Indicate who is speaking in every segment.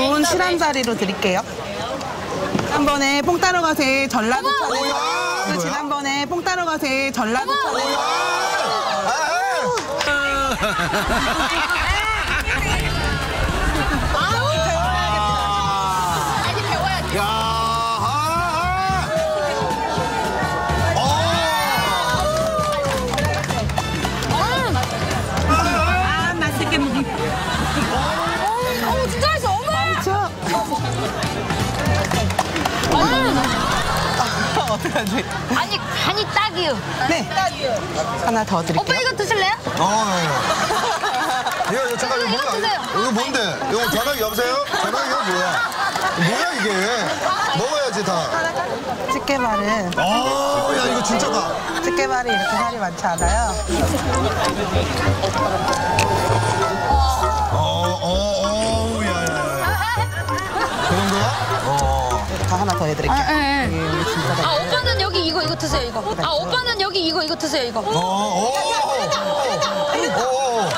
Speaker 1: 확실한 자리로 드릴게요. 지난번에 뽕 따러 가세 전라도 차례. 그 지난번에 뽕 따러 가세 전라도 차례. 어떡하지?
Speaker 2: 아니 간이 딱이요.
Speaker 1: 네. 하나 더
Speaker 2: 오빠
Speaker 1: 드릴게요.
Speaker 2: 이거 드실래요?
Speaker 3: 어, 네. 이거, 이거 잠깐, 이거 뭐야?
Speaker 2: 드세요.
Speaker 3: 이거 뭔데? 이거 전화기 여보세요? 전화기 이거 뭐야? 뭐야, 이게? 먹어야지, 다.
Speaker 1: 집게발은
Speaker 3: 아, 야, 이거 진짜다.
Speaker 1: 집게발이 이렇게 살이 많지 않아요.
Speaker 2: 이거 이거 드세요 이거. 아 오빠는 여기 이거 이거 드세요 이거.
Speaker 3: 어, 어, 어. 어, 어. 어.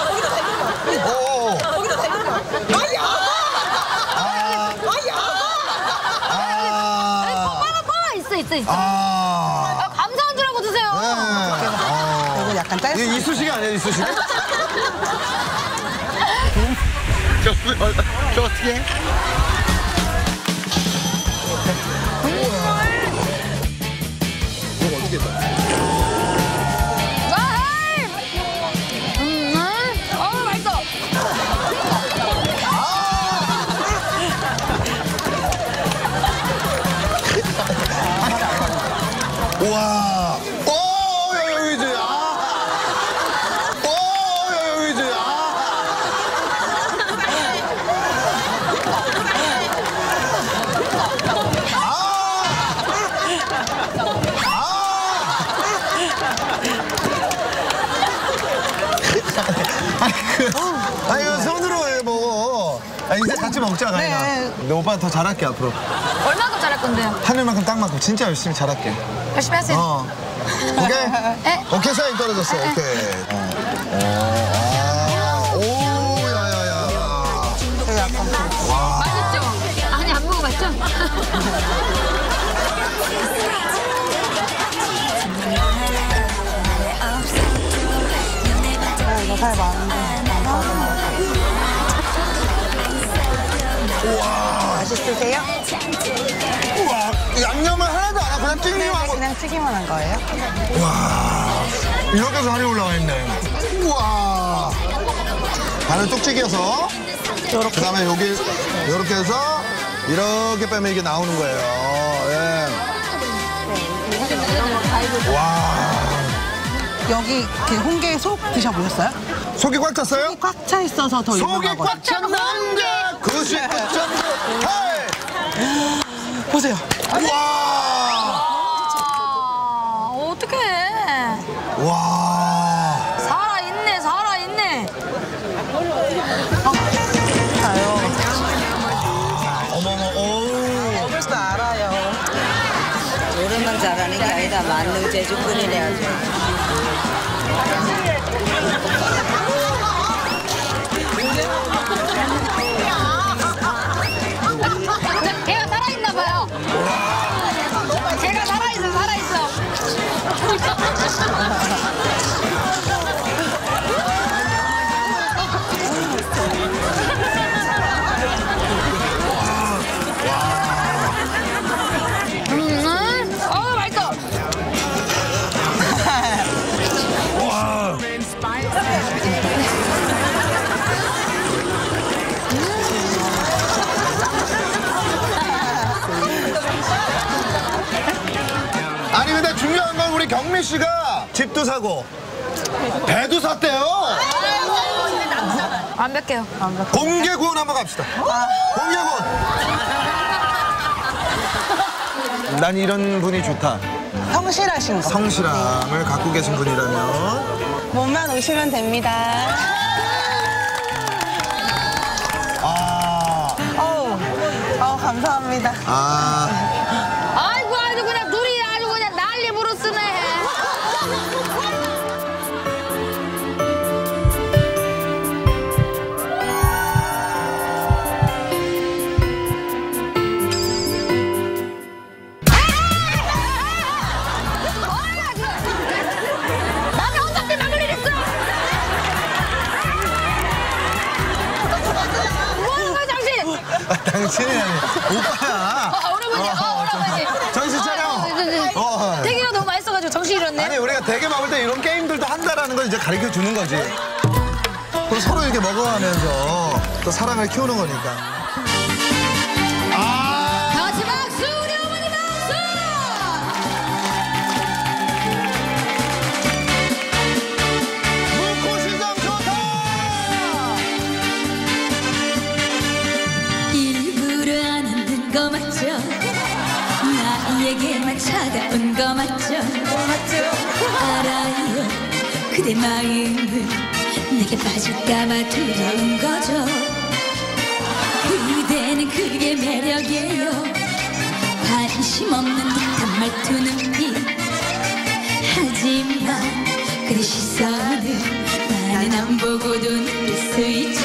Speaker 3: 아.
Speaker 2: 파가 파가 있어 있어 있어.
Speaker 3: 아.
Speaker 2: 아, 감사한 줄 알고 드세요.
Speaker 3: 네.
Speaker 1: 이거 약간
Speaker 3: 어.
Speaker 1: 짧.
Speaker 3: 이게 이쑤시개 아니야, 이쑤시개? 저, 저 어떻게 해? 같이 먹자, 가인아.
Speaker 1: 네.
Speaker 3: 내 오빠 더 잘할게, 앞으로.
Speaker 2: 얼마큼 잘할 건데요?
Speaker 3: 하늘만큼 땅만큼 진짜 열심히 잘할게.
Speaker 2: 열심히 하세요.
Speaker 3: 어. 오케이?
Speaker 2: 에?
Speaker 3: 오케이, 사인 떨어졌어. 오케이. 어. 어. 아. 오, 야야야.
Speaker 1: 되게 약간
Speaker 2: 맛있죠? 아니 안 먹어봤죠?
Speaker 1: 맛있으세요?
Speaker 3: 우와, 양념을 하나도 안 하고 그냥 튀김하고.
Speaker 1: 그냥 튀기만 한 거예요?
Speaker 3: 와, 이렇게 해서 살이 올라와 있네. 우와. 반을 뚝 튀겨서. 그 다음에 여기, 이렇게 해서 이렇게 빼면 이게 나오는 거예요. 예. 와.
Speaker 1: 여기 그 홍게 속 드셔보셨어요?
Speaker 3: 속이 꽉 찼어요?
Speaker 1: 꽉차 있어서 더
Speaker 3: 속이. 꽉 찬 남자 99.8
Speaker 1: 보세요.
Speaker 3: 우와
Speaker 2: 아, 어떡해.
Speaker 3: 와
Speaker 2: 살아있네, 살아있네.
Speaker 3: 어머머 오
Speaker 1: 벌써 알아요.
Speaker 4: 노래만 잘하는 게 아니라 만능 아주.
Speaker 3: 好，谢谢。 우리 경미 씨가 집도 사고 배도 샀대요.
Speaker 2: 완벽해요.
Speaker 3: 공개 구원 한번 갑시다. 공개 구원. 난 이런 분이 좋다.
Speaker 1: 성실하신 거.
Speaker 3: 성실함을 갖고 계신 분이라면.
Speaker 1: 몸만 오시면 됩니다.
Speaker 3: 아,
Speaker 1: 어우, 어 감사합니다.
Speaker 3: 아 아니 오빠야.
Speaker 2: 아, 오라버니, 어, 오라버니.
Speaker 3: 정신 차려.
Speaker 2: 네.
Speaker 3: 어.
Speaker 2: 대기가 너무 맛있어가지고 정신 잃었네.
Speaker 3: 아니 우리가 대게 먹을 때 이런 게임들도 한다라는 걸 이제 가르쳐 주는 거지. 또 서로 이렇게 먹어가면서 또 사랑을 키우는 거니까.
Speaker 5: 거 맞죠? 알아요. 그대 마음은 내게 빠질까봐 두려운 거죠. 그대는 그게 매력이에요. 관심 없는 듯한 말투는 비 하지만 그대 시선은 나는 안 보고도 느낄 수 있죠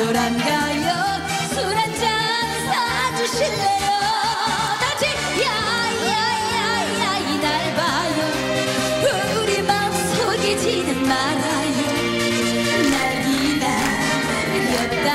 Speaker 3: 노란가요.
Speaker 5: 술 한 잔 사주실래요? 다시 야야야야 이날 봐요. 우리만 속이지는 말아요. 날 기다렸다